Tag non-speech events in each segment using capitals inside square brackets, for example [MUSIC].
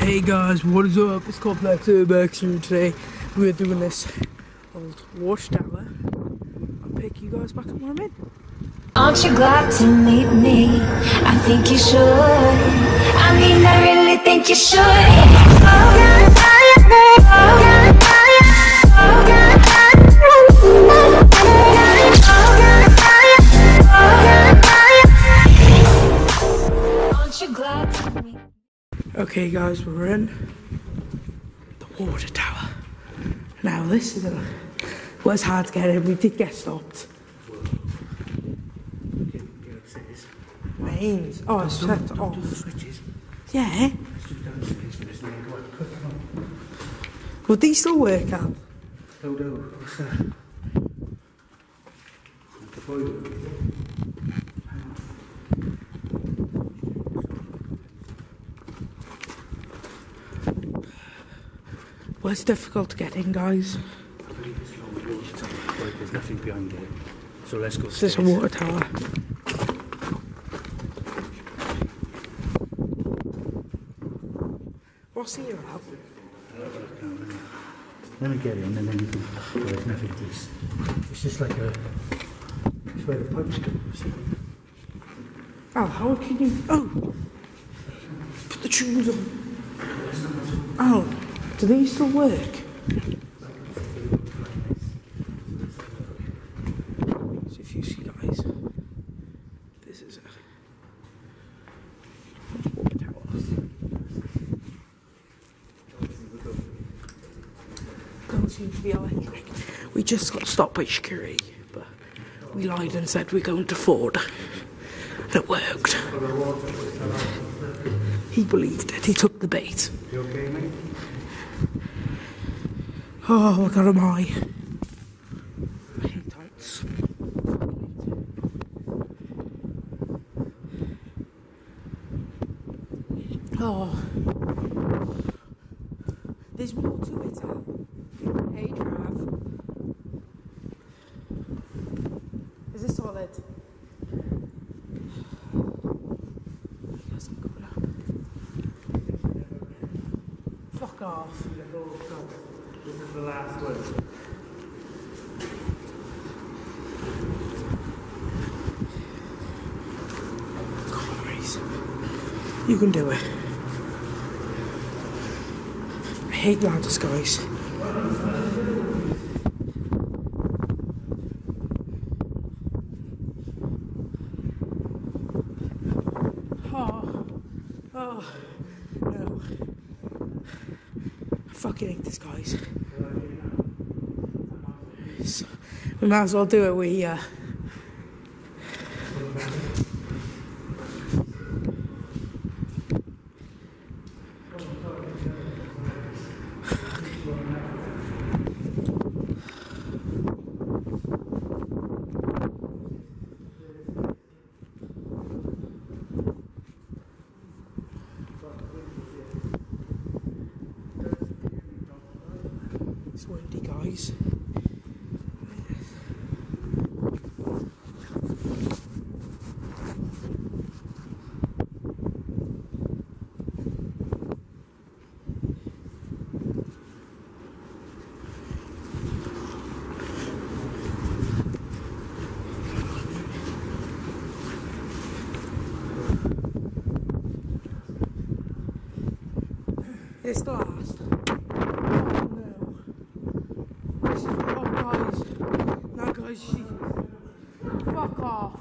Hey guys, what is up? It's Complex Urbex and today we're doing this old watchtower. I'll pick you guys back up where I'm in. Aren't you glad to meet me? I think you should. I mean, I really think you should. Aren't Okay guys, we're in the water tower. Now this is a was hard to get in, we did get stopped. Mains. Oh, it's set off. switches. Yeah. Let's do downstairs for this and then go up. Quick, come on. Would these still work out? Oh no, what's that? The boiler. Well, it's difficult to get in, guys. I believe it's the water tower. Right, there's nothing behind it. So let's go This is a water tower. What's here about? Let me get in and then you can. Oh, there's nothing. It's, it's just like a. It's where the pipes go. Oh, how can you? Oh, put the tunes on. Oh, do these still work? So if you see, guys, this is a water tower. Don't seem to be electric. We just got stopped by security, but we lied and said we're going to Ford. And it worked. He believed it. He took the bait. Oh, what am I? Hate heights. Oh. There's more to it. Hey, Trav. Is this solid I'm going up. Fuck off. This is the last one. Christ. You can do it. I hate ladder skies. Oh, oh, no. I fucking hate this, guys. So, we might as well do it We uh, It's windy, guys. It's the last. Oh no. This is, oh guys. Now guys, she. Fuck off.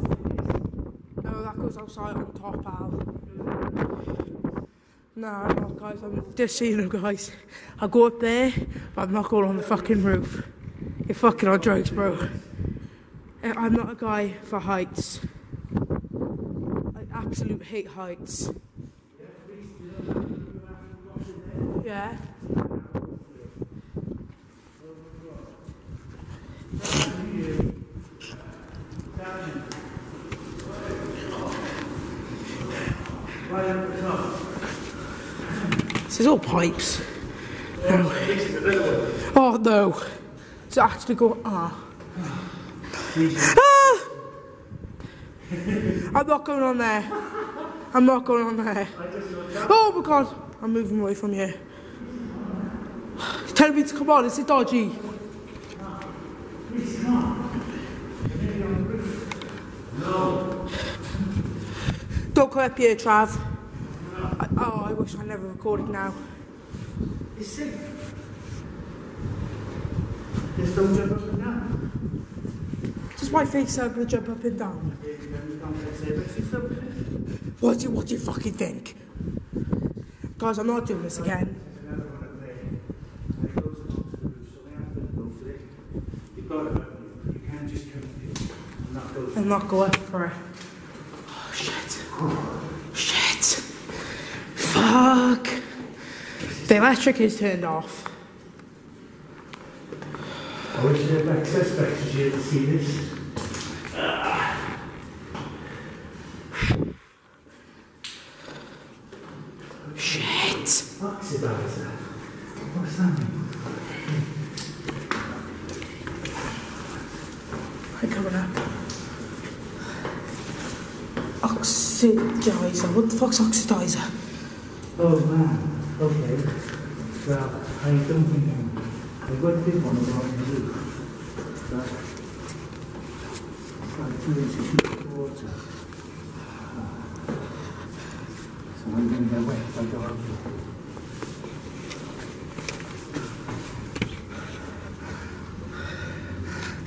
No, that goes outside on top, Al. No, not, guys. I'm just seeing them, guys. I'll go up there, but I'm not going on the fucking roof. You're fucking on drugs, bro. Uh, I'm not a guy for heights. I absolute hate heights. Yeah. This is all pipes. No. Oh no. It's actually go ah. ah! I'm not going on there. I'm not going on there. Oh my god. I'm moving away from here. Tell me to come on, is it dodgy? Don't come up here, Trav. I, oh, I wish I never recorded now. It's safe. Just don't jump up and down. Does my face sound gonna jump up and down? What do you, what do you fucking think? Guys, I'm not doing this again. You can't just come here and not go and not go up for it. Oh shit. Shit. Fuck. The electric is turned off. I wish I had access back to you to see this. Shit. Oxidizer. What's that mean? I'm coming up. Oxidizer. What the fuck's oxidizer? Oh man, okay. Well, I don't think I've got this one around the. But it's like two inches of water. So I'm going to get wet if I go out there.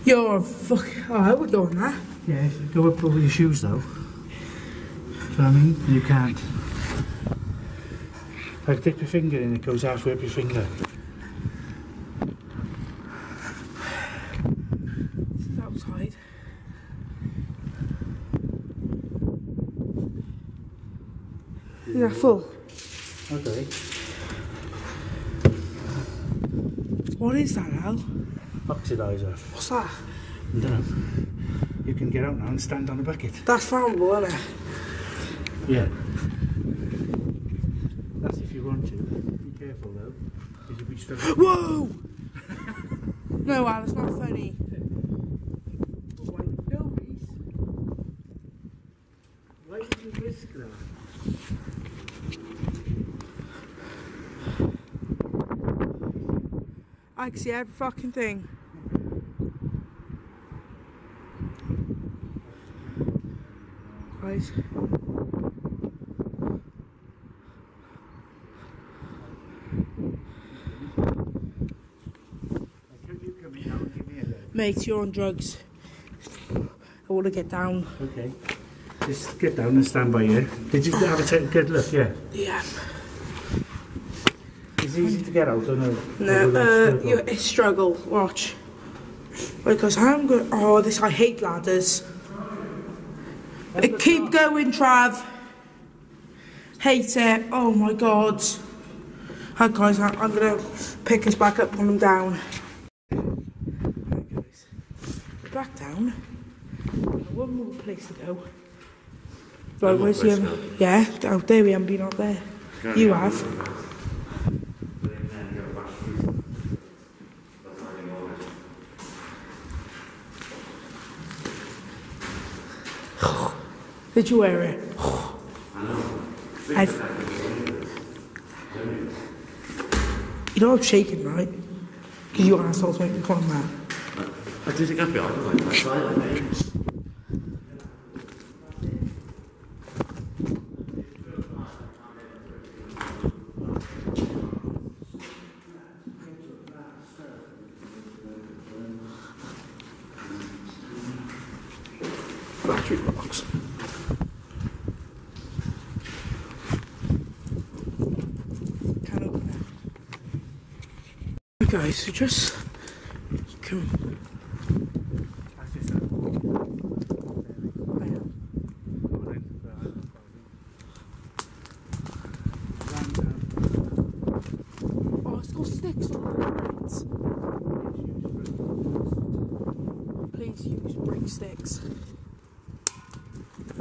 You're fuck. Oh, I would go on that. Yeah, go up over your shoes though. You what I mean? You can't. If I dip your finger in, it goes halfway up your finger. It's outside. Is that full? Okay. What is that, Al? Oxidizer. What's that? I don't know. You can get out now and stand on a bucket. That's flammable, isn't it? Yeah. That's if you want to. Be careful though, because you'll be struggling. Whoa! [LAUGHS] no, Al, it's not funny. Why did you risk that? I can see every fucking thing. Guys. Can you come in now and give me a leg? Mate, you're on drugs. I want to get down. Okay. Just get down and stand by you. Did you have a take good look? Yeah. Yeah. It's easy to get out, I know. No, Although uh, you it's struggle. Watch. Because I'm good. Oh, this I hate ladders. Uh, keep going, Trav. Hate it. Oh my god. Hi guys, I- I'm gonna pick us back up, pull them down. Right, guys. We're back down. One more place to go. Right, where's other? Yeah, out there. We haven't been out there. You have. Did you wear it? I've... You know I'm shaking, right? Because you assholes make me fun of that. I did it go behind the That's right, mate. Battery box. Can't open it. Guys, so just come. That's just a- I am. Go then. Round down. Oh, it's got sticks on it. Please use brick sticks. That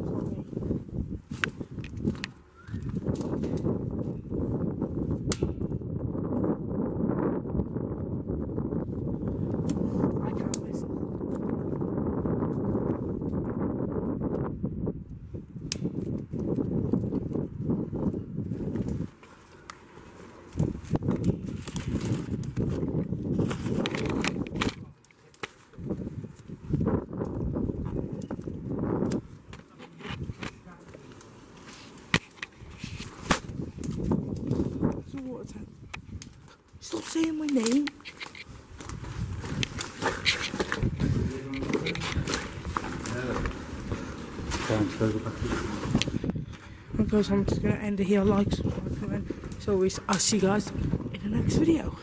was on me. I can't saying my name. And guys, I'm just gonna end it here. Like, subscribe, comment. So always, I'll see you guys in the next video.